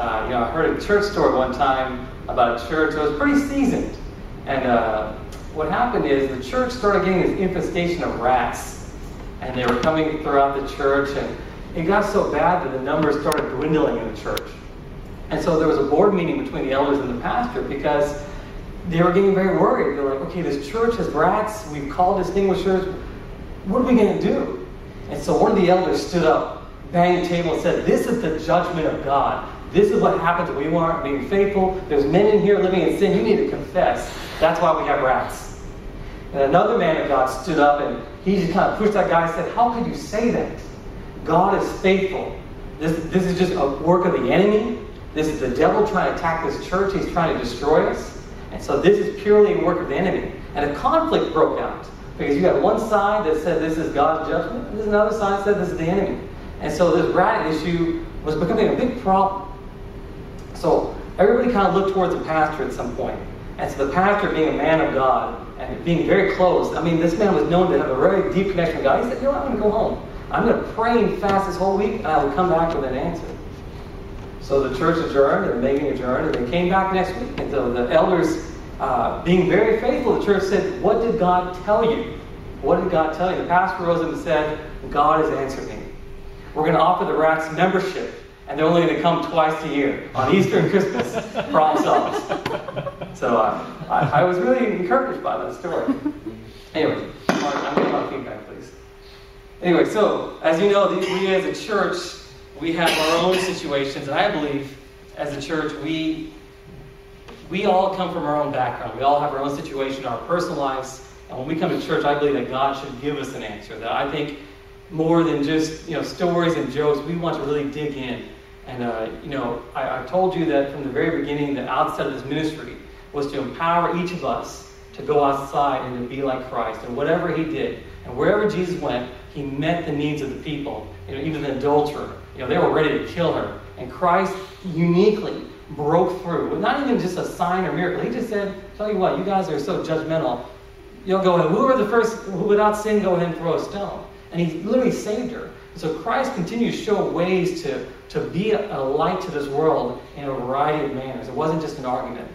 uh, you know, I heard a church story one time about a church that was pretty seasoned. And uh, what happened is the church started getting this infestation of rats. And they were coming throughout the church. And it got so bad that the numbers started dwindling in the church. And so there was a board meeting between the elders and the pastor because they were getting very worried. They're like, okay, this church has rats. We've called distinguishers. What are we going to do? And so one of the elders stood up, banged the table, and said, This is the judgment of God. This is what happens when we aren't being faithful. There's men in here living in sin. You need to confess. That's why we have rats. And another man of God stood up and he just kind of pushed that guy and said, How could you say that? God is faithful. This, this is just a work of the enemy. This is the devil trying to attack this church. He's trying to destroy us. And so this is purely a work of the enemy. And a conflict broke out. Because you had one side that said this is God's judgment, and there's another side that said this is the enemy. And so this rat issue was becoming a big problem. So everybody kind of looked towards the pastor at some point. And so the pastor, being a man of God and being very close, I mean, this man was known to have a very deep connection with God. He said, You know what? I'm going to go home. I'm going to pray and fast this whole week, and I will come back with an answer. So the church adjourned, and the meeting adjourned, and they came back next week. And so the elders, uh, being very faithful, the church said, What did God tell you? What did God tell you? The pastor rose and said, God has answered me. We're going to offer the rats membership and they're only going to come twice a year on Easter and Christmas problem solves. So uh, I, I, was really encouraged by that story. Anyway, I'm lot of feedback, please. Anyway, so as you know, we as a church, we have our own situations, and I believe as a church, we we all come from our own background. We all have our own situation, our personal lives, and when we come to church, I believe that God should give us an answer. That I think more than just you know stories and jokes, we want to really dig in and, uh, you know, I, I told you that from the very beginning, the outset of this ministry was to empower each of us to go outside and to be like Christ. And whatever he did, and wherever Jesus went, he met the needs of the people. You know, even the adulterer, you know, they were ready to kill her. And Christ uniquely broke through with not even just a sign or miracle. He just said, Tell you what, you guys are so judgmental. You'll go ahead. Who are the first who without sin go ahead and throw a stone? And he literally saved her. So Christ continues to show ways to to be a, light to this world in a variety of manners. It wasn't just an argument.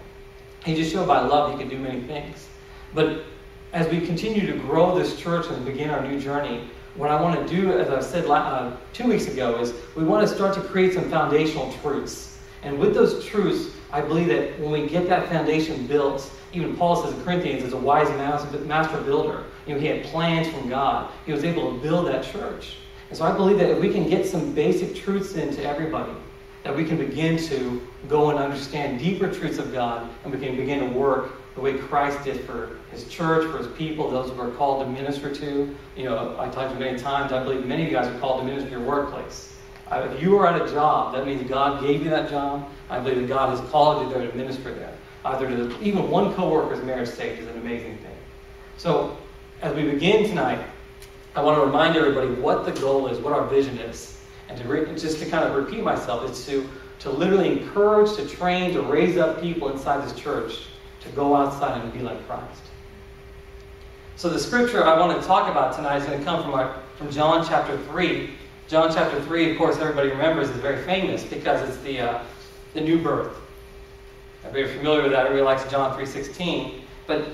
He just showed by love he could do many things. But as we continue to grow this church and begin our new journey, what I want to do, as I said uh, two weeks ago, is we want to start to create some foundational truths. And with those truths, I believe that when we get that foundation built, even Paul says in Corinthians, as a wise master builder, you know, he had plans from God. He was able to build that church. And so I believe that if we can get some basic truths into everybody, that we can begin to go and understand deeper truths of God, and we can begin to work the way Christ did for his church, for his people, those who are called to minister to. You know, I talked to many times, I believe many of you guys are called to minister to your workplace. Uh, if you are at a job, that means God gave you that job. I believe that God has called you there to minister there. Either to even one coworker's marriage stage is an amazing thing. So, as we begin tonight, I want to remind everybody what the goal is, what our vision is. And to re- just to kind of repeat myself, it's to, to literally encourage, to train, to raise up people inside this church to go outside and be like Christ. So the scripture I want to talk about tonight is going to come from, our, from John chapter 3. John chapter 3, of course, everybody remembers is very famous because it's the, uh, the new birth. Everybody familiar with that. Everybody likes John 3.16. But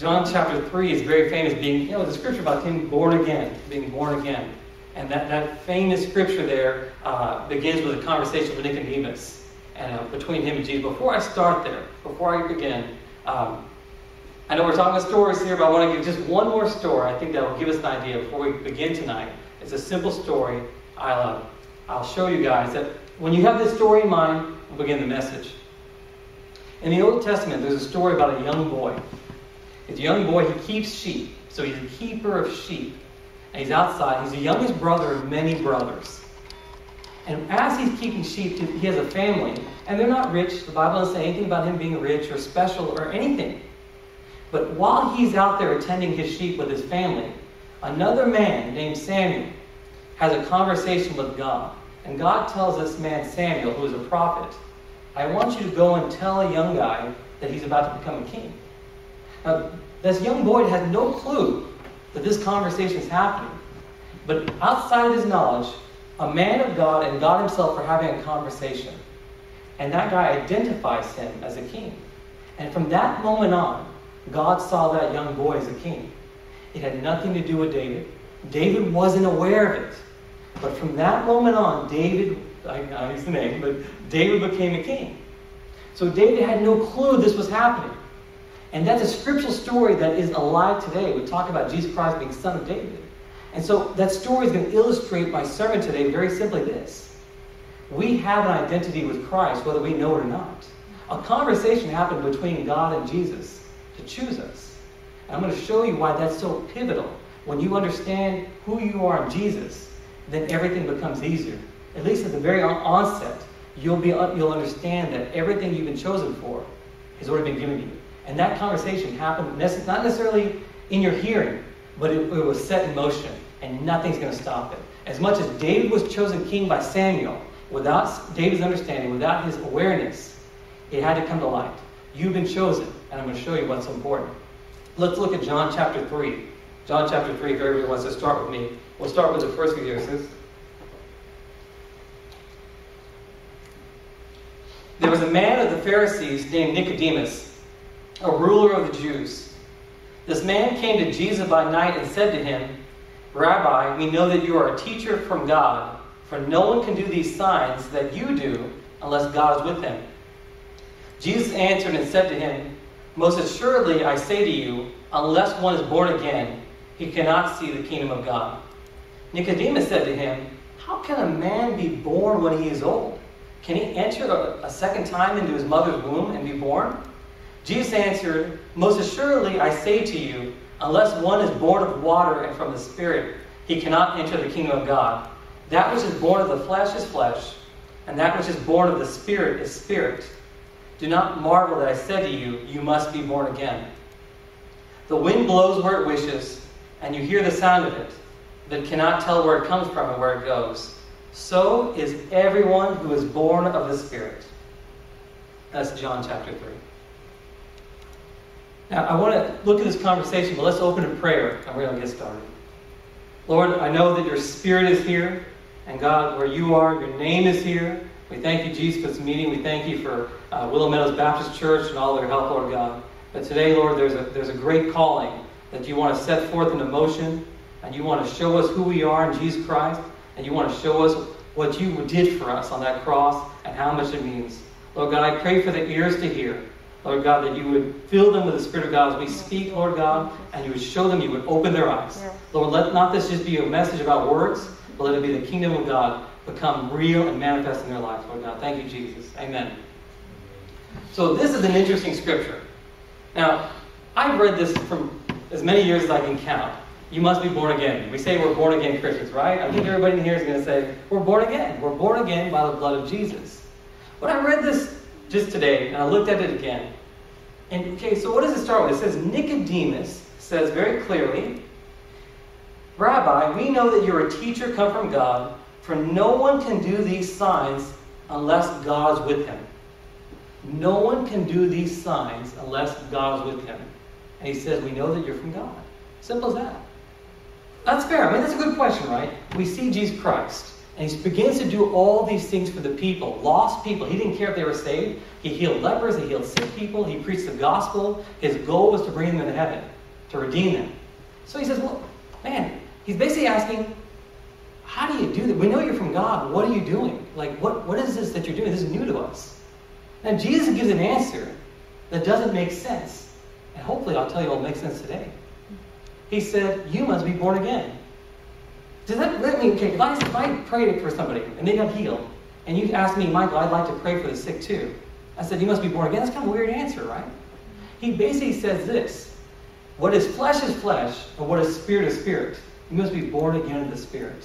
John chapter 3 is very famous, being, you know, the scripture about him born again, being born again. And that, that famous scripture there uh, begins with a conversation with Nicodemus and uh, between him and Jesus. Before I start there, before I begin, um, I know we're talking about stories here, but I want to give just one more story. I think that will give us an idea before we begin tonight. It's a simple story. I'll, uh, I'll show you guys that when you have this story in mind, we'll begin the message. In the Old Testament, there's a story about a young boy He's a young boy, he keeps sheep. So he's a keeper of sheep. And he's outside. He's the youngest brother of many brothers. And as he's keeping sheep, he has a family. And they're not rich. The Bible doesn't say anything about him being rich or special or anything. But while he's out there attending his sheep with his family, another man named Samuel has a conversation with God. And God tells this man, Samuel, who is a prophet, I want you to go and tell a young guy that he's about to become a king. Now, this young boy has no clue that this conversation is happening. But outside of his knowledge, a man of God and God himself are having a conversation. And that guy identifies him as a king. And from that moment on, God saw that young boy as a king. It had nothing to do with David. David wasn't aware of it. But from that moment on, David, I, I use the name, but David became a king. So David had no clue this was happening. And that's a scriptural story that is alive today. We talk about Jesus Christ being son of David. And so that story is going to illustrate my sermon today very simply this. We have an identity with Christ, whether we know it or not. A conversation happened between God and Jesus to choose us. And I'm going to show you why that's so pivotal. When you understand who you are in Jesus, then everything becomes easier. At least at the very onset, you'll, be, you'll understand that everything you've been chosen for has already been given to you. And that conversation happened not necessarily in your hearing, but it, it was set in motion, and nothing's going to stop it. As much as David was chosen king by Samuel, without David's understanding, without his awareness, it had to come to light. You've been chosen, and I'm going to show you what's important. Let's look at John chapter 3. John chapter 3, if everybody wants to start with me. We'll start with the first few verses. There was a man of the Pharisees named Nicodemus, a ruler of the Jews. This man came to Jesus by night and said to him, Rabbi, we know that you are a teacher from God, for no one can do these signs that you do unless God is with him. Jesus answered and said to him, Most assuredly I say to you, unless one is born again, he cannot see the kingdom of God. Nicodemus said to him, How can a man be born when he is old? Can he enter a, a second time into his mother's womb and be born? Jesus answered, Most assuredly I say to you, unless one is born of water and from the Spirit, he cannot enter the kingdom of God. That which is born of the flesh is flesh, and that which is born of the Spirit is spirit. Do not marvel that I said to you, You must be born again. The wind blows where it wishes, and you hear the sound of it, but cannot tell where it comes from and where it goes. So is everyone who is born of the Spirit. That's John chapter 3. Now, I want to look at this conversation, but let's open in prayer and we're going to get started. Lord, I know that your Spirit is here, and God, where you are, your name is here. We thank you, Jesus, for this meeting. We thank you for uh, Willow Meadows Baptist Church and all their help, Lord God. But today, Lord, there's a, there's a great calling that you want to set forth into motion, and you want to show us who we are in Jesus Christ, and you want to show us what you did for us on that cross and how much it means. Lord God, I pray for the ears to hear. Lord God, that you would fill them with the Spirit of God as we speak, Lord God, and you would show them, you would open their eyes. Lord, let not this just be a message about words, but let it be the kingdom of God become real and manifest in their lives, Lord God. Thank you, Jesus. Amen. So this is an interesting scripture. Now, I've read this from as many years as I can count. You must be born again. We say we're born again Christians, right? I think everybody in here is going to say, we're born again. We're born again by the blood of Jesus. When I read this just today, and I looked at it again, and okay, so what does it start with? It says, Nicodemus says very clearly, Rabbi, we know that you're a teacher come from God, for no one can do these signs unless God is with him. No one can do these signs unless God is with him. And he says, We know that you're from God. Simple as that. That's fair. I mean, that's a good question, right? We see Jesus Christ, and he begins to do all these things for the people, lost people. He didn't care if they were saved. He healed lepers, he healed sick people, he preached the gospel. His goal was to bring them into heaven, to redeem them. So he says, Well, man, he's basically asking, How do you do that? We know you're from God. What are you doing? Like, what, what is this that you're doing? This is new to us. And Jesus gives an answer that doesn't make sense. And hopefully, I'll tell you what makes sense today. He said, You must be born again. Does that, that mean, okay, if I, if I prayed for somebody and they got healed, and you asked me, Michael, I'd like to pray for the sick too. I said, You must be born again. That's kind of a weird answer, right? He basically says this What is flesh is flesh, and what is spirit is spirit. You must be born again of the spirit.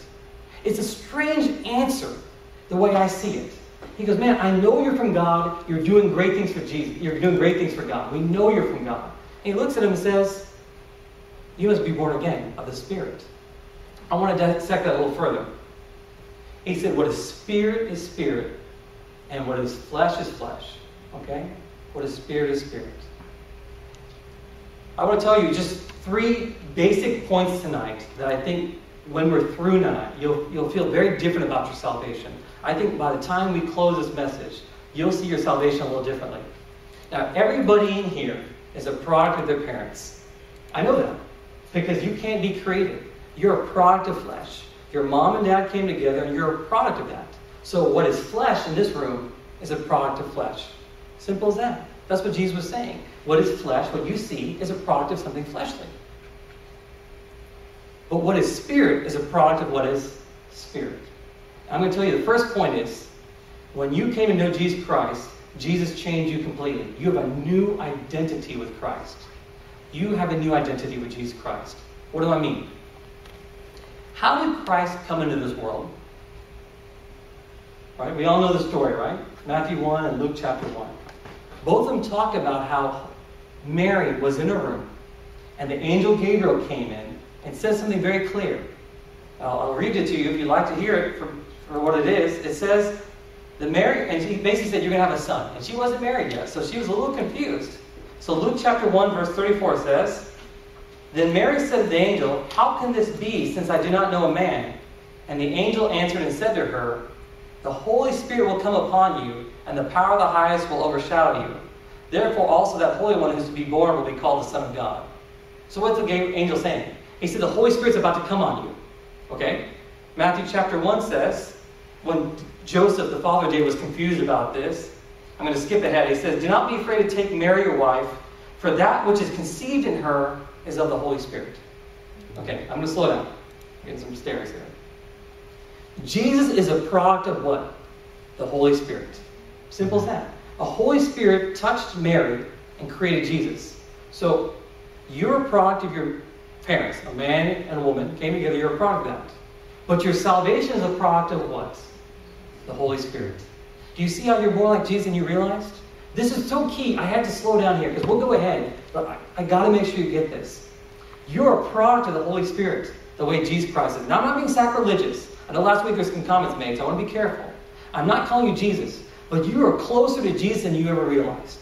It's a strange answer, the way I see it. He goes, Man, I know you're from God. You're doing great things for Jesus. You're doing great things for God. We know you're from God. And he looks at him and says, You must be born again of the Spirit. I want to dissect that a little further. He said, What is spirit is spirit, and what is flesh is flesh. Okay? What is spirit is spirit. I want to tell you just three basic points tonight that I think when we're through tonight, you'll, you'll feel very different about your salvation. I think by the time we close this message, you'll see your salvation a little differently. Now, everybody in here is a product of their parents. I know that because you can't be created. You're a product of flesh. Your mom and dad came together, and you're a product of that. So, what is flesh in this room is a product of flesh. Simple as that. That's what Jesus was saying. What is flesh, what you see, is a product of something fleshly. But what is spirit is a product of what is spirit. I'm going to tell you the first point is when you came to know Jesus Christ, Jesus changed you completely. You have a new identity with Christ. You have a new identity with Jesus Christ. What do I mean? How did Christ come into this world? Right? We all know the story, right? Matthew 1 and Luke chapter 1. Both of them talk about how Mary was in a room and the angel Gabriel came in and said something very clear. I'll, I'll read it to you if you'd like to hear it for, for what it is. It says, the Mary, and he basically said, You're going to have a son. And she wasn't married yet, so she was a little confused. So Luke chapter 1, verse 34 says, Then Mary said to the angel, How can this be, since I do not know a man? And the angel answered and said to her, The Holy Spirit will come upon you, and the power of the highest will overshadow you. Therefore, also that Holy One who is to be born will be called the Son of God. So, what's the angel saying? He said, The Holy Spirit's about to come on you. Okay? Matthew chapter 1 says, when Joseph, the father of David, was confused about this, I'm going to skip ahead. He says, Do not be afraid to take Mary, your wife, for that which is conceived in her is of the Holy Spirit. Okay, I'm going to slow down. Getting some stairs here. Jesus is a product of what? The Holy Spirit. Simple as that. A Holy Spirit touched Mary and created Jesus. So you're a product of your parents, a man and a woman came together, you're a product of that. But your salvation is a product of what? The Holy Spirit. Do you see how you're more like Jesus than you realized? This is so key. I had to slow down here because we'll go ahead, but I, I got to make sure you get this. You're a product of the Holy Spirit, the way Jesus Christ is. Now, I'm not being sacrilegious. I know last week there's some comments made, so I want to be careful. I'm not calling you Jesus, but you are closer to Jesus than you ever realized.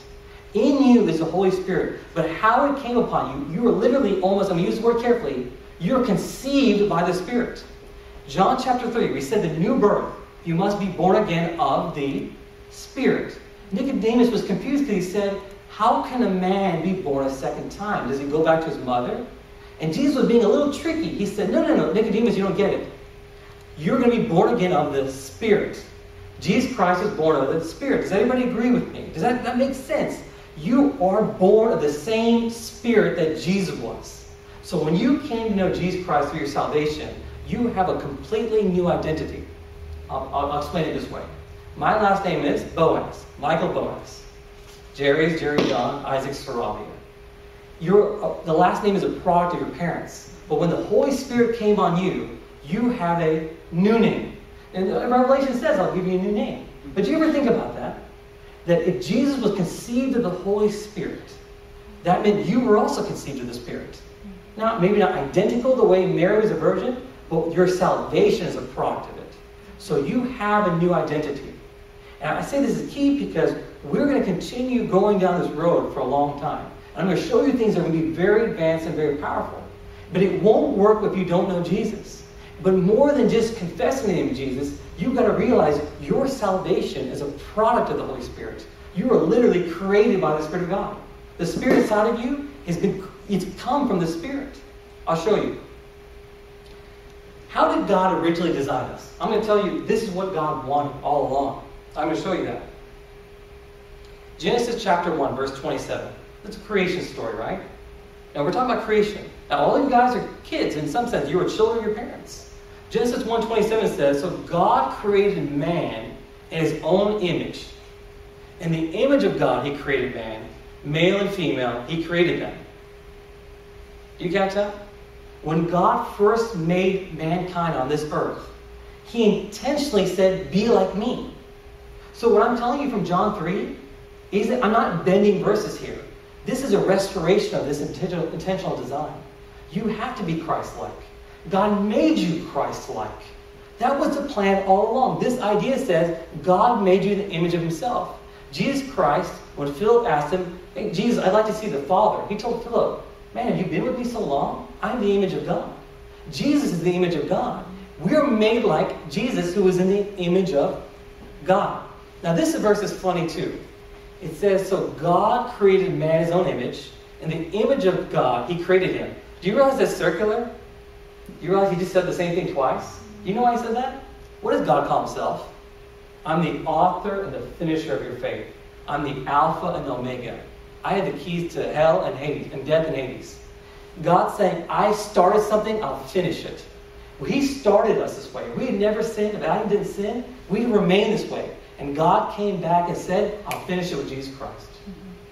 In you is the Holy Spirit, but how it came upon you, you are literally almost, I'm going to use the word carefully, you're conceived by the Spirit. John chapter 3, we said the new birth, you must be born again of the Spirit. Nicodemus was confused because he said, How can a man be born a second time? Does he go back to his mother? And Jesus was being a little tricky. He said, No, no, no, Nicodemus, you don't get it. You're going to be born again of the Spirit. Jesus Christ is born of the Spirit. Does anybody agree with me? Does that, that make sense? You are born of the same Spirit that Jesus was. So when you came to know Jesus Christ through your salvation, you have a completely new identity. I'll, I'll explain it this way. My last name is Boaz, Michael Boaz. Jerry is Jerry John, Isaac Saravia. Your, uh, the last name is a product of your parents. But when the Holy Spirit came on you, you have a new name. And Revelation says, I'll give you a new name. But do you ever think about that? That if Jesus was conceived of the Holy Spirit, that meant you were also conceived of the Spirit. Now, maybe not identical the way Mary was a virgin, but your salvation is a product of it. So you have a new identity. And I say this is key because we're going to continue going down this road for a long time. And I'm going to show you things that are going to be very advanced and very powerful. But it won't work if you don't know Jesus. But more than just confessing the name of Jesus, you've got to realize your salvation is a product of the Holy Spirit. You are literally created by the Spirit of God. The Spirit inside of you has been it's come from the Spirit. I'll show you. How did God originally design us? I'm going to tell you this is what God wanted all along. I'm going to show you that. Genesis chapter 1, verse 27. That's a creation story, right? Now we're talking about creation. Now all of you guys are kids in some sense. You are children of your parents. Genesis 1.27 says, So God created man in his own image. In the image of God, he created man. Male and female, he created them. Do you catch that? When God first made mankind on this earth, he intentionally said, Be like me. So, what I'm telling you from John 3 is that I'm not bending verses here. This is a restoration of this intentional, intentional design. You have to be Christ like. God made you Christ like. That was the plan all along. This idea says God made you the image of himself. Jesus Christ, when Philip asked him, hey, Jesus, I'd like to see the Father, he told Philip, Man, have you been with me so long? I'm the image of God. Jesus is the image of God. We're made like Jesus, who is in the image of God. Now, this verse is funny too. It says, So God created man in his own image. In the image of God, he created him. Do you realize that's circular? Do you realize he just said the same thing twice? Do you know why he said that? What does God call himself? I'm the author and the finisher of your faith. I'm the Alpha and Omega. I have the keys to hell and Hades, and death and Hades. God saying, I started something, I'll finish it. Well, he started us this way. We had never sinned. If Adam didn't sin, we remain this way. And God came back and said, I'll finish it with Jesus Christ.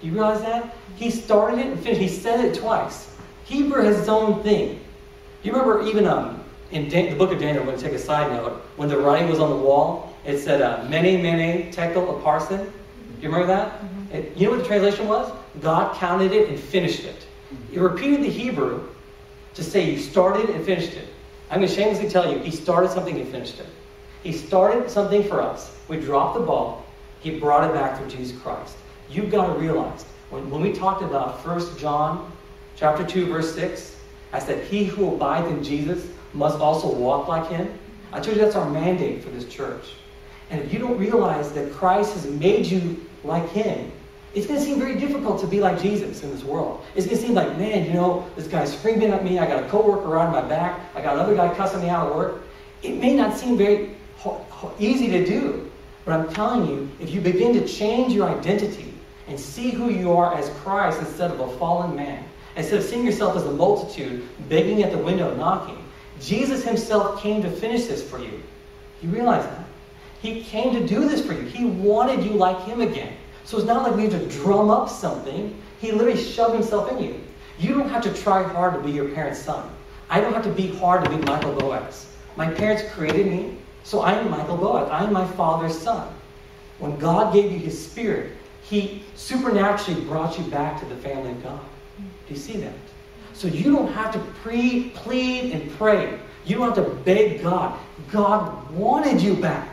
Do you realize that? He started it and finished. He said it twice. Hebrew has its own thing. Do You remember even um, in Dan- the book of Daniel, I'm going to take a side note, when the writing was on the wall, it said, uh, Mene, Mene, Tekel, Parsin." Do you remember that? Mm-hmm. It, you know what the translation was? God counted it and finished it. He repeated the Hebrew to say you started and finished it. I'm going to shamelessly tell you, he started something and finished it. He started something for us. We dropped the ball. He brought it back through Jesus Christ. You've got to realize, when, when we talked about 1 John chapter 2, verse 6, I said, he who abides in Jesus must also walk like him. I told you that's our mandate for this church. And if you don't realize that Christ has made you like him, it's going to seem very difficult to be like Jesus in this world. It's going to seem like, man, you know, this guy's screaming at me. I got a coworker around my back. I got another guy cussing me out at work. It may not seem very easy to do, but I'm telling you, if you begin to change your identity and see who you are as Christ instead of a fallen man, instead of seeing yourself as a multitude begging at the window knocking, Jesus himself came to finish this for you. You realize that? He came to do this for you. He wanted you like him again. So it's not like we have to drum up something. He literally shoved himself in you. You don't have to try hard to be your parents' son. I don't have to be hard to be Michael Boaz. My parents created me, so I am Michael Boaz. I am my father's son. When God gave you his spirit, he supernaturally brought you back to the family of God. Do you see that? So you don't have to pre, plead and pray. You don't have to beg God. God wanted you back.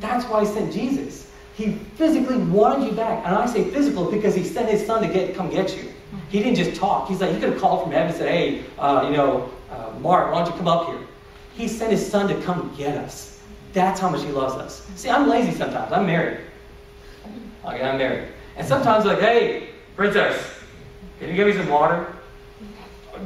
That's why he sent Jesus. He physically wanted you back. And I say physical because he sent his son to get, come get you. He didn't just talk. He's like, he could have called from heaven and said, hey, uh, you know, uh, Mark, why don't you come up here? He sent his son to come get us. That's how much he loves us. See, I'm lazy sometimes. I'm married. Okay, I'm married. And sometimes like, hey, princess, can you give me some water?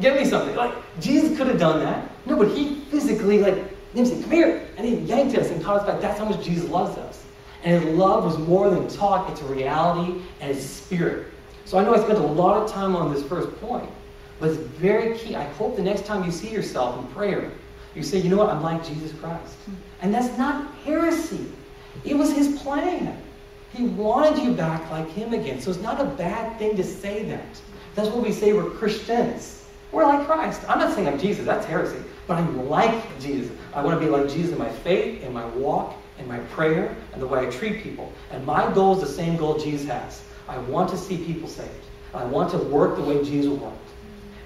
Give me something. Like, Jesus could have done that. No, but he physically, like, he said, come here. And he yanked us and caught us back. That's how much Jesus loves us. And his love was more than talk, it's a reality and it's spirit. So I know I spent a lot of time on this first point, but it's very key. I hope the next time you see yourself in prayer, you say, you know what, I'm like Jesus Christ. And that's not heresy. It was his plan. He wanted you back like him again. So it's not a bad thing to say that. That's what we say we're Christians. We're like Christ. I'm not saying I'm Jesus, that's heresy. But I'm like Jesus. I want to be like Jesus in my faith, in my walk, in my prayer and the way I treat people. And my goal is the same goal Jesus has. I want to see people saved. I want to work the way Jesus worked.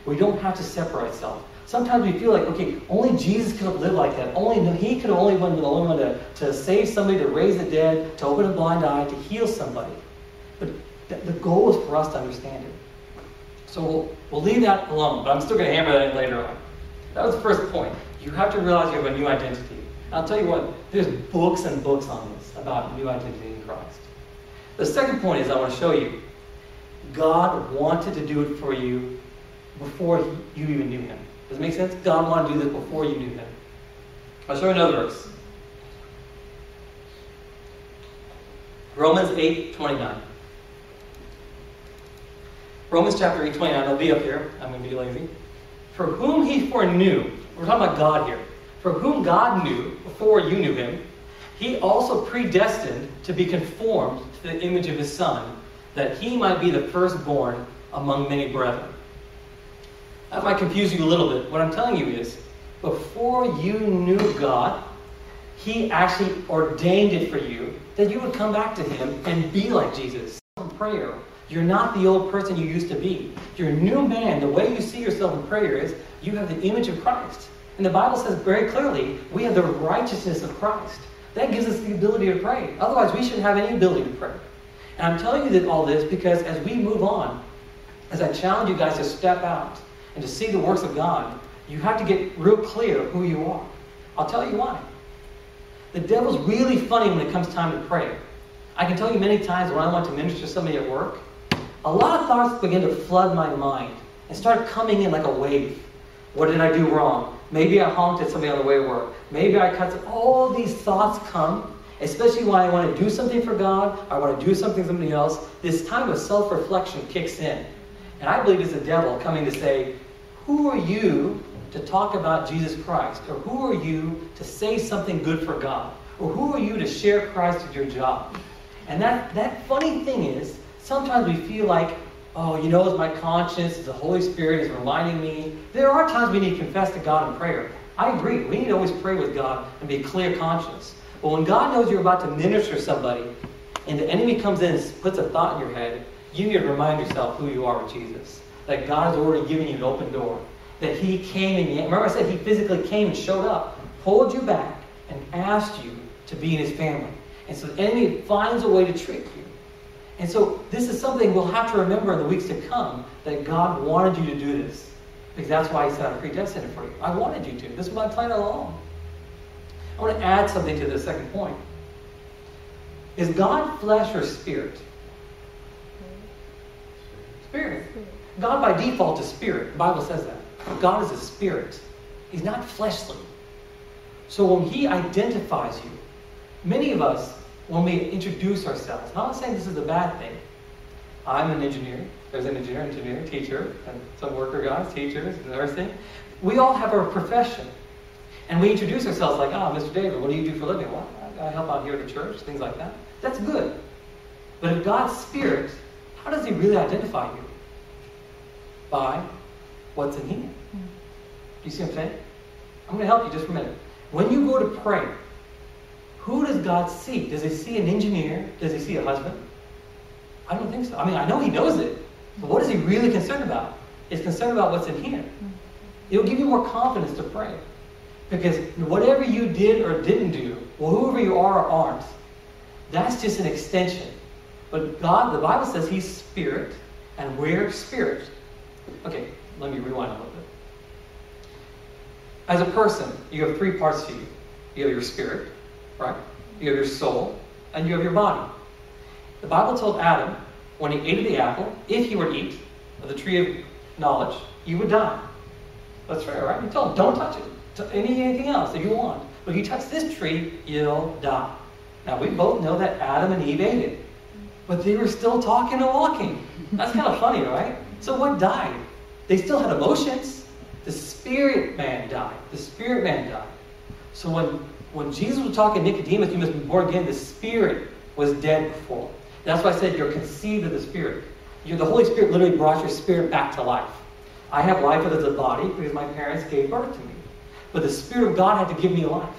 We don't have to separate ourselves. Sometimes we feel like, okay, only Jesus could have lived like that. Only he could have only been the only one to, to save somebody, to raise the dead, to open a blind eye, to heal somebody. But th- the goal is for us to understand it. So we'll, we'll leave that alone, but I'm still going to hammer that in later on. That was the first point. You have to realize you have a new identity. I'll tell you what, there's books and books on this about new identity in Christ. The second point is I want to show you God wanted to do it for you before you even knew Him. Does it make sense? God wanted to do this before you knew Him. I'll show you another verse. Romans 8 29. Romans chapter 8 29. I'll be up here. I'm going to be lazy. For whom He foreknew, we're talking about God here for whom God knew before you knew him, he also predestined to be conformed to the image of his Son, that he might be the firstborn among many brethren. That might confuse you a little bit. What I'm telling you is, before you knew God, he actually ordained it for you that you would come back to him and be like Jesus. In prayer, you're not the old person you used to be. You're a new man. The way you see yourself in prayer is you have the image of Christ. And the Bible says very clearly, we have the righteousness of Christ. That gives us the ability to pray. Otherwise, we shouldn't have any ability to pray. And I'm telling you that all this because as we move on, as I challenge you guys to step out and to see the works of God, You have to get real clear who you are. I'll tell you why. The devil's really funny when it comes time to pray. I can tell you many times when I want to minister to somebody at work, a lot of thoughts begin to flood my mind and start coming in like a wave. What did I do wrong? Maybe I honked at somebody on the way to work. Maybe I cut. Some, all these thoughts come, especially when I want to do something for God, I want to do something for somebody else. This time of self-reflection kicks in, and I believe it's the devil coming to say, "Who are you to talk about Jesus Christ, or who are you to say something good for God, or who are you to share Christ at your job?" And that that funny thing is, sometimes we feel like oh, you know, it's my conscience, it's the Holy Spirit is reminding me. There are times we need to confess to God in prayer. I agree. We need to always pray with God and be clear conscience. But when God knows you're about to minister somebody and the enemy comes in and puts a thought in your head, you need to remind yourself who you are with Jesus. That God has already given you an open door. That He came and remember I said He physically came and showed up, pulled you back, and asked you to be in His family. And so the enemy finds a way to trick you. And so this is something we'll have to remember in the weeks to come that God wanted you to do this. Because that's why he said, I'm predestined for you. I wanted you to. This was my plan all along. I want to add something to the second point. Is God flesh or spirit? Spirit. God by default is spirit. The Bible says that. God is a spirit. He's not fleshly. So when he identifies you, many of us when we introduce ourselves. I'm not saying this is a bad thing. I'm an engineer. There's an engineer, engineer, teacher, and some worker guys, teachers, and everything. We all have our profession. And we introduce ourselves like, ah, oh, Mr. David, what do you do for a living? Well, I help out here at the church, things like that. That's good. But if God's Spirit, how does He really identify you? By what's in here. Do you see what I'm saying? I'm going to help you just for a minute. When you go to pray, who does God see? Does he see an engineer? Does he see a husband? I don't think so. I mean, I know he knows it, but what is he really concerned about? He's concerned about what's in here. It'll give you more confidence to pray. Because whatever you did or didn't do, well, whoever you are or aren't, that's just an extension. But God, the Bible says He's spirit, and we're spirit. Okay, let me rewind a little bit. As a person, you have three parts to you. You have your spirit, right? You have your soul, and you have your body. The Bible told Adam, when he ate of the apple, if he were to eat of the tree of knowledge, you would die. That's fair, right? He told him, don't touch it. Any, anything else that you want. But if you touch this tree, you'll die. Now, we both know that Adam and Eve ate it. But they were still talking and walking. That's kind of funny, right? So what died? They still had emotions. The spirit man died. The spirit man died. So when when Jesus was talking to Nicodemus, you must be born again, the Spirit was dead before. That's why I said you're conceived of the Spirit. You're, the Holy Spirit literally brought your spirit back to life. I have life as a body because my parents gave birth to me. But the Spirit of God had to give me life.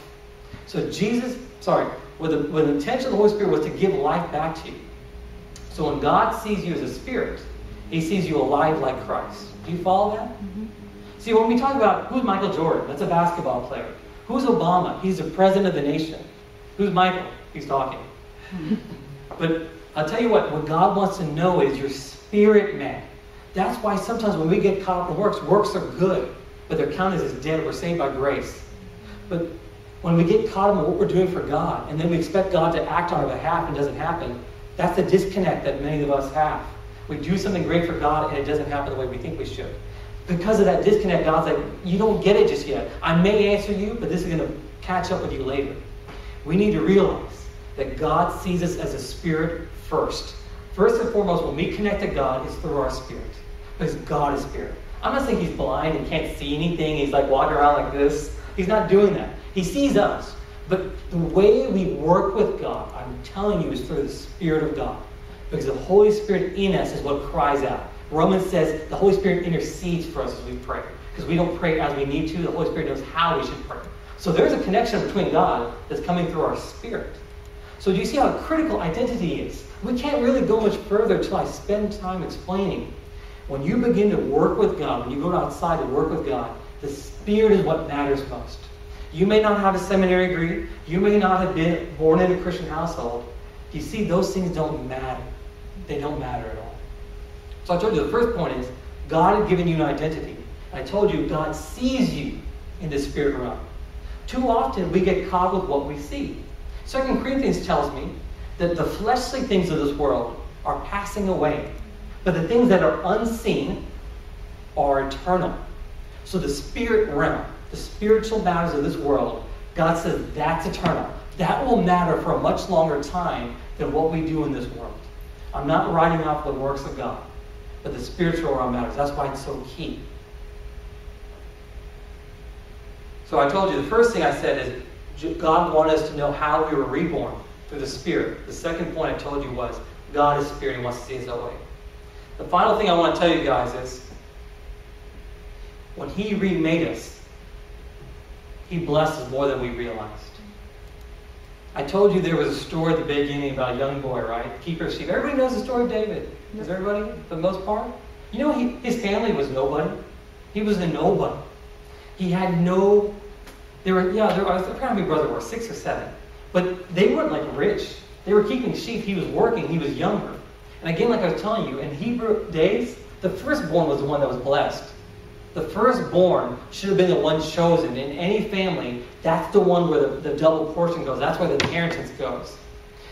So Jesus, sorry, with the, with the intention of the Holy Spirit was to give life back to you. So when God sees you as a spirit, he sees you alive like Christ. Do you follow that? Mm-hmm. See, when we talk about who's Michael Jordan, that's a basketball player. Who's Obama? He's the president of the nation. Who's Michael? He's talking. but I'll tell you what, what God wants to know is your spirit man. That's why sometimes when we get caught up in works, works are good, but they're counted as dead. We're saved by grace. But when we get caught up in what we're doing for God, and then we expect God to act on our behalf and it doesn't happen, that's the disconnect that many of us have. We do something great for God and it doesn't happen the way we think we should because of that disconnect, God's like, you don't get it just yet. I may answer you, but this is going to catch up with you later. We need to realize that God sees us as a spirit first. First and foremost, when we connect to God, it's through our spirit. Because God is spirit. I'm not saying he's blind and can't see anything. He's like walking around like this. He's not doing that. He sees us. But the way we work with God, I'm telling you, is through the Spirit of God. Because the Holy Spirit in us is what cries out. Romans says the Holy Spirit intercedes for us as we pray. Because we don't pray as we need to. The Holy Spirit knows how we should pray. So there's a connection between God that's coming through our spirit. So do you see how critical identity is? We can't really go much further until I spend time explaining. When you begin to work with God, when you go outside to work with God, the Spirit is what matters most. You may not have a seminary degree. You may not have been born in a Christian household. You see, those things don't matter. They don't matter at all. So I told you the first point is God had given you an identity. I told you, God sees you in the spirit realm. Too often we get caught with what we see. Second Corinthians tells me that the fleshly things of this world are passing away, but the things that are unseen are eternal. So the spirit realm, the spiritual matters of this world, God says that's eternal. That will matter for a much longer time than what we do in this world. I'm not writing off the works of God, but the spiritual realm matters. That's why it's so key. So I told you the first thing I said is God wanted us to know how we were reborn through the Spirit. The second point I told you was God is Spirit and wants to see us that way. The final thing I want to tell you guys is when He remade us, He blessed us more than we realized. I told you there was a story at the beginning about a young boy, right? Keeper of sheep. Everybody knows the story of David. Does everybody, for the most part? You know, he, his family was nobody. He was a nobody. He had no. There were yeah. There, was be brother were six or seven, but they weren't like rich. They were keeping sheep. He was working. He was younger. And again, like I was telling you, in Hebrew days, the firstborn was the one that was blessed. The firstborn should have been the one chosen. In any family, that's the one where the, the double portion goes. That's where the inheritance goes.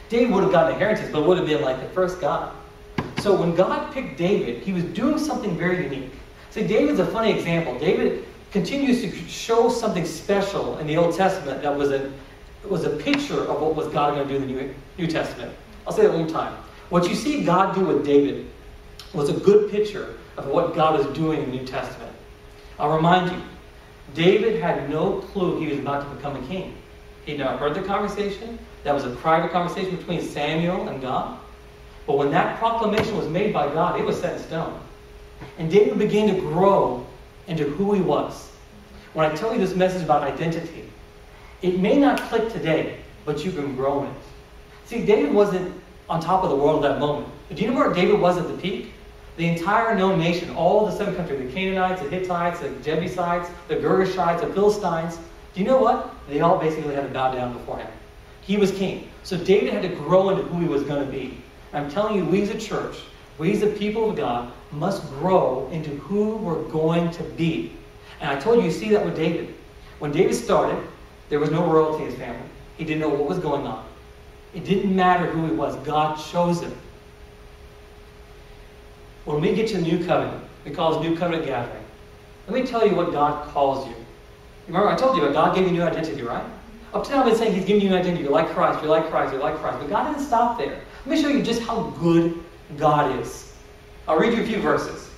David would have gotten inheritance, but would have been like the first guy. So when God picked David, he was doing something very unique. See, David's a funny example. David continues to show something special in the Old Testament that was a, was a picture of what was God going to do in the New, New Testament. I'll say that one more time. What you see God do with David was a good picture of what God was doing in the New Testament. I'll remind you, David had no clue he was about to become a king. He'd never heard the conversation. That was a private conversation between Samuel and God. But when that proclamation was made by God, it was set in stone. And David began to grow into who he was. When I tell you this message about identity, it may not click today, but you can grow in it. See, David wasn't on top of the world at that moment. But do you know where David was at the peak? The entire known nation, all the seven countries, the Canaanites, the Hittites, the Jebusites, the Girgashites, the Philistines, do you know what? They all basically had to bow down before him. He was king. So David had to grow into who he was going to be. I'm telling you, we as a church, we as a people of God, must grow into who we're going to be. And I told you, you see that with David. When David started, there was no royalty in his family. He didn't know what was going on. It didn't matter who he was. God chose him. When we get to the new covenant, we call this new covenant gathering. Let me tell you what God calls you. Remember, I told you that God gave you new identity, right? Up to now, I've been saying He's giving you an identity. You're like Christ, you're like Christ, you're like Christ. But God didn't stop there. Let me show you just how good God is. I'll read you a few verses.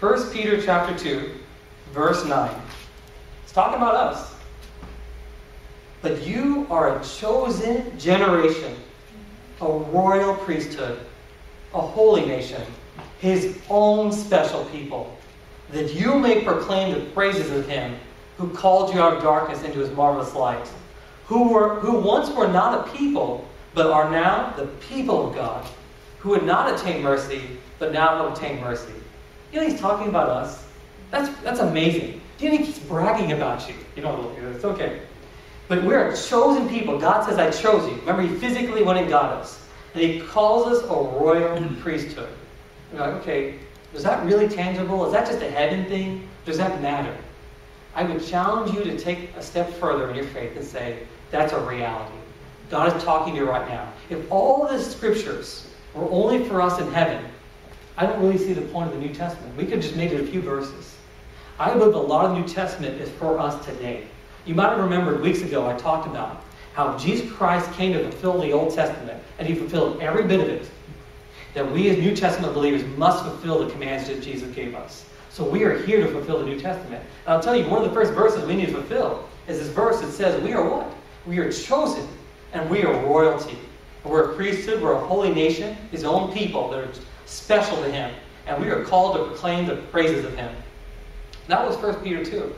1 Peter chapter 2, verse 9. It's talking about us. But you are a chosen generation a royal priesthood, a holy nation, his own special people, that you may proclaim the praises of him who called you out of darkness into his marvelous light, who, were, who once were not a people, but are now the people of God, who had not attained mercy, but now have obtained mercy. You know, he's talking about us. That's, that's amazing. Do you think he's bragging about you? You don't look it. It's okay. But we're a chosen people. God says, I chose you. Remember, He physically went and got us. And He calls us a royal hmm. priesthood. You're like, okay, is that really tangible? Is that just a heaven thing? Does that matter? I would challenge you to take a step further in your faith and say, that's a reality. God is talking to you right now. If all the scriptures were only for us in heaven, I don't really see the point of the New Testament. We could just make it a few verses. I believe a lot of the New Testament is for us today. You might have remembered weeks ago I talked about how Jesus Christ came to fulfill the Old Testament, and he fulfilled every bit of it. That we as New Testament believers must fulfill the commands that Jesus gave us. So we are here to fulfill the New Testament. And I'll tell you, one of the first verses we need to fulfill is this verse that says, We are what? We are chosen, and we are royalty. We're a priesthood, we're a holy nation, his own people that are special to him. And we are called to proclaim the praises of him. That was 1 Peter 2.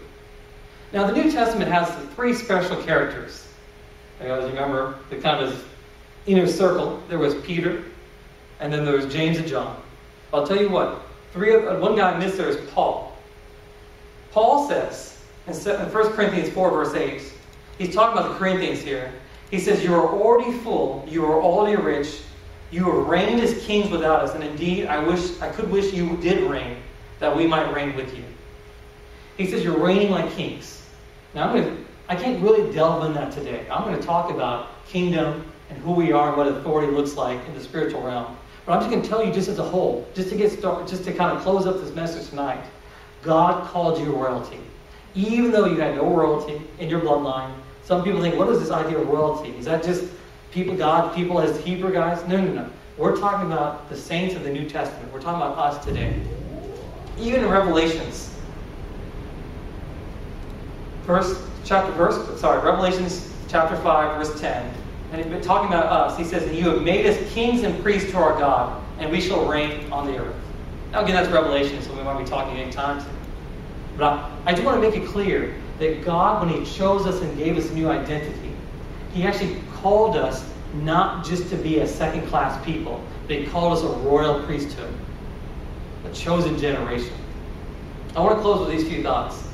Now, the New Testament has three special characters. As you remember, the kind of inner circle, there was Peter, and then there was James and John. I'll tell you what, three of, uh, one guy I missed there is Paul. Paul says in 1 Corinthians 4, verse 8, he's talking about the Corinthians here. He says, You are already full, you are already rich, You have reigned as kings without us, and indeed, I wish I could wish you did reign, that we might reign with you. He says you're reigning like kings. Now, I'm going to, I can't really delve in that today. I'm going to talk about kingdom and who we are and what authority looks like in the spiritual realm. But I'm just going to tell you, just as a whole, just to get started, just to kind of close up this message tonight. God called you royalty, even though you had no royalty in your bloodline. Some people think, what is this idea of royalty? Is that just people, God, people as Hebrew guys? No, no, no. We're talking about the saints of the New Testament. We're talking about us today. Even in Revelations, first chapter, verse, sorry, Revelations chapter 5, verse 10. And he's been talking about us. He says, And you have made us kings and priests to our God, and we shall reign on the earth. Now, again, that's Revelation, so we might be talking any time. But I, I do want to make it clear that God, when He chose us and gave us a new identity, He actually called us not just to be a second class people, but He called us a royal priesthood, a chosen generation. I want to close with these few thoughts.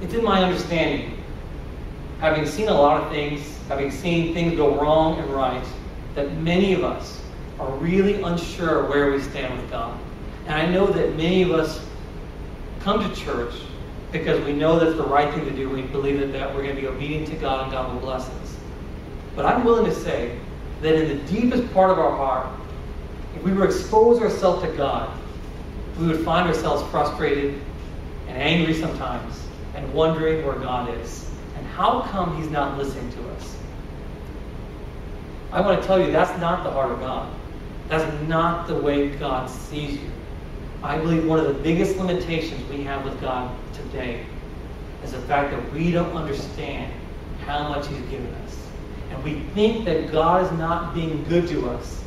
It's in my understanding, having seen a lot of things, having seen things go wrong and right, that many of us are really unsure where we stand with God. And I know that many of us come to church because we know that's the right thing to do. We believe that, that we're going to be obedient to God and God will bless us. But I'm willing to say that in the deepest part of our heart, if we were to expose ourselves to God, we would find ourselves frustrated and angry sometimes and wondering where God is and how come He's not listening to us. I want to tell you that's not the heart of God. That's not the way God sees you. I believe one of the biggest limitations we have with God today is the fact that we don't understand how much He's given us. And we think that God is not being good to us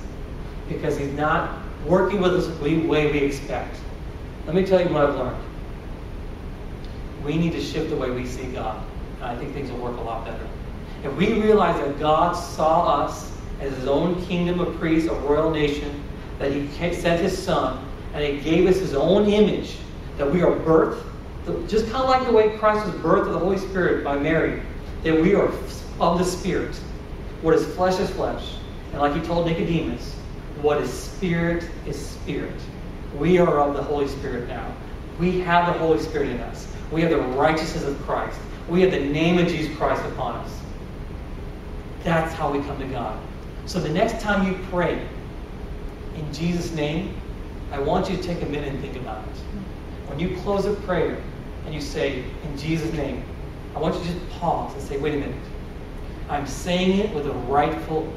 because He's not working with us the way we expect. Let me tell you what I've learned. We need to shift the way we see God. And I think things will work a lot better. If we realize that God saw us as His own kingdom of priests, a royal nation, that He sent His Son, and He gave us His own image, that we are birthed, just kind of like the way Christ was birthed of the Holy Spirit by Mary, that we are of the Spirit. What is flesh is flesh. And like He told Nicodemus, what is spirit is spirit. We are of the Holy Spirit now. We have the Holy Spirit in us. We have the righteousness of Christ. We have the name of Jesus Christ upon us. That's how we come to God. So the next time you pray in Jesus' name, I want you to take a minute and think about it. When you close a prayer and you say, in Jesus' name, I want you to just pause and say, wait a minute. I'm saying it with a rightful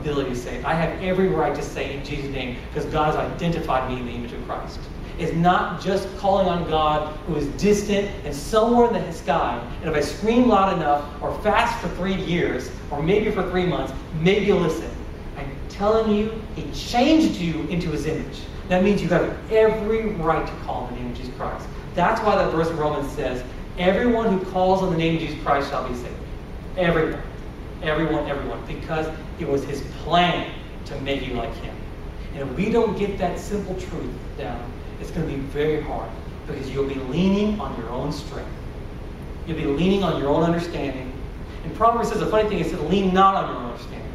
ability to say. I have every right to say in Jesus' name because God has identified me in the image of Christ. It's not just calling on God who is distant and somewhere in the sky. And if I scream loud enough or fast for three years or maybe for three months, maybe you'll listen. I'm telling you, He changed you into His image. That means you have every right to call on the name of Jesus Christ. That's why that verse in Romans says, Everyone who calls on the name of Jesus Christ shall be saved. Everyone. Everyone, everyone. Because it was his plan to make you like him. And if we don't get that simple truth down, it's going to be very hard because you'll be leaning on your own strength. You'll be leaning on your own understanding. And Proverbs says a funny thing, is to lean not on your own understanding.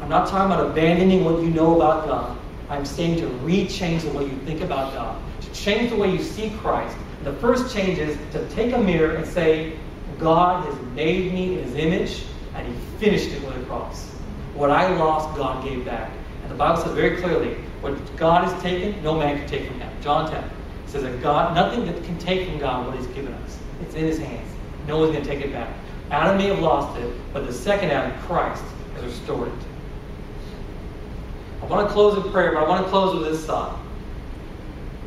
I'm not talking about abandoning what you know about God. I'm saying to rechange the way you think about God, to change the way you see Christ. And the first change is to take a mirror and say, God has made me in his image, and he finished it with a cross. What I lost, God gave back. And the Bible says very clearly, what God has taken, no man can take from him. John 10 says that God, nothing that can take from God what he's given us. It's in his hands. No one's going to take it back. Adam may have lost it, but the second Adam, Christ, has restored it. I want to close in prayer, but I want to close with this thought.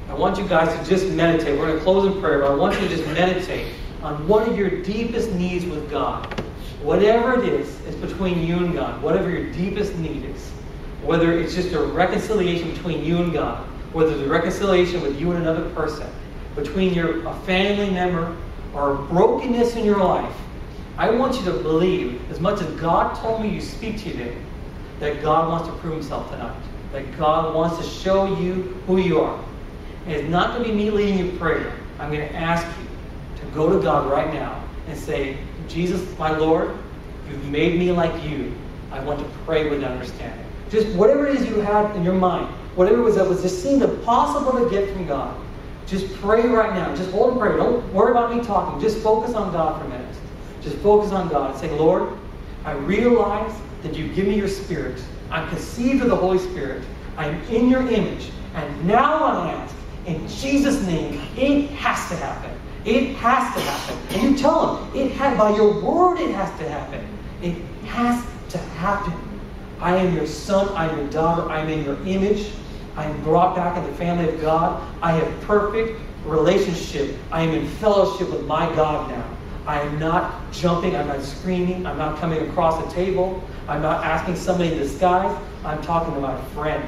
I want you guys to just meditate. We're going to close in prayer, but I want you to just meditate on one of your deepest needs with God. Whatever it is, it's between you and God. Whatever your deepest need is. Whether it's just a reconciliation between you and God, whether it's a reconciliation with you and another person, between your a family member or a brokenness in your life. I want you to believe, as much as God told me you speak to you today, that God wants to prove himself tonight. That God wants to show you who you are. And it's not going to be me leading you prayer. I'm going to ask you go to God right now and say, Jesus, my Lord, you've made me like you. I want to pray with understanding. Just whatever it is you have in your mind, whatever it was that was just seemed impossible to get from God, just pray right now. Just hold and pray. Don't worry about me talking. Just focus on God for a minute. Just focus on God say, Lord, I realize that you give me your spirit. I'm conceived of the Holy Spirit. I'm in your image. And now I ask, in Jesus' name, it has to happen. It has to happen. And you tell them, it has, by your word, it has to happen. It has to happen. I am your son. I'm your daughter. I'm in your image. I'm brought back in the family of God. I have perfect relationship. I am in fellowship with my God now. I am not jumping. I'm not screaming. I'm not coming across the table. I'm not asking somebody in disguise. I'm talking to my friend.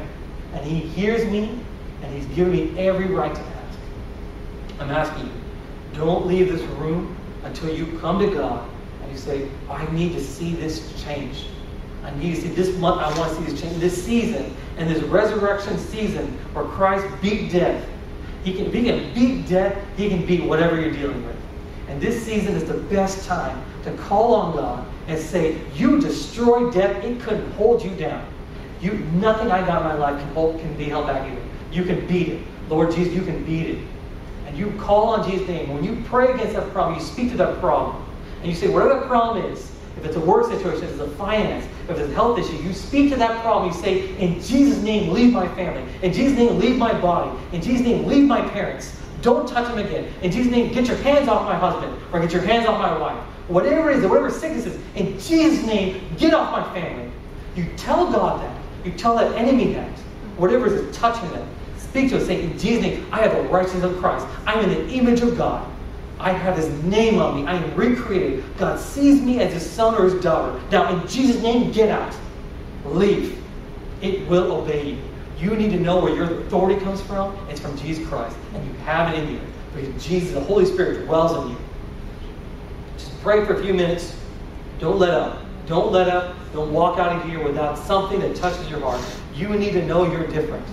And he hears me, and he's giving me every right to ask. I'm asking you, don't leave this room until you come to God and you say, I need to see this change. I need to see this month, I want to see this change. This season, and this resurrection season where Christ beat death. He can, he can beat death, he can beat whatever you're dealing with. And this season is the best time to call on God and say, You destroyed death, it couldn't hold you down. You nothing I got in my life can hold can be held back either. You can beat it. Lord Jesus, you can beat it. And you call on Jesus' name. When you pray against that problem, you speak to that problem. And you say, whatever that problem is, if it's a work situation, if it's a finance, if it's a health issue, you speak to that problem. You say, In Jesus' name, leave my family. In Jesus' name, leave my body. In Jesus' name, leave my parents. Don't touch them again. In Jesus' name, get your hands off my husband or get your hands off my wife. Whatever it is, whatever sickness is, in Jesus' name, get off my family. You tell God that. You tell that enemy that. Whatever is touching them. Speak to us, say, In Jesus' name, I have the righteousness of Christ. I'm in the image of God. I have his name on me. I am recreated. God sees me as his son or his daughter. Now, in Jesus' name, get out. Leave. It will obey you. You need to know where your authority comes from. It's from Jesus Christ. And you have it in you. Because Jesus, the Holy Spirit, dwells in you. Just pray for a few minutes. Don't let up. Don't let up. Don't walk out of here without something that touches your heart. You need to know you're different.